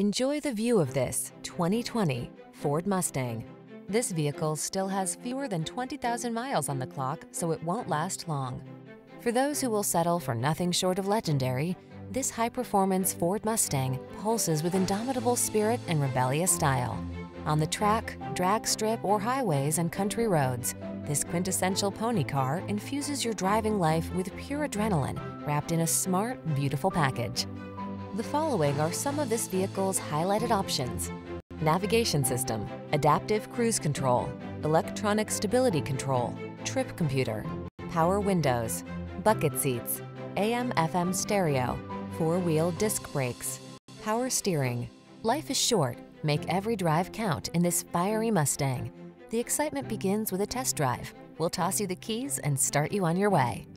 Enjoy the view of this 2020 Ford Mustang. This vehicle still has fewer than 20,000 miles on the clock, so it won't last long. For those who will settle for nothing short of legendary, this high-performance Ford Mustang pulses with indomitable spirit and rebellious style. On the track, drag strip, or highways and country roads, this quintessential pony car infuses your driving life with pure adrenaline wrapped in a smart, beautiful package. The following are some of this vehicle's highlighted options. Navigation system, adaptive cruise control, electronic stability control, trip computer, power windows, bucket seats, AM FM stereo, four-wheel disc brakes, power steering. Life is short. Make every drive count in this fiery Mustang. The excitement begins with a test drive. We'll toss you the keys and start you on your way.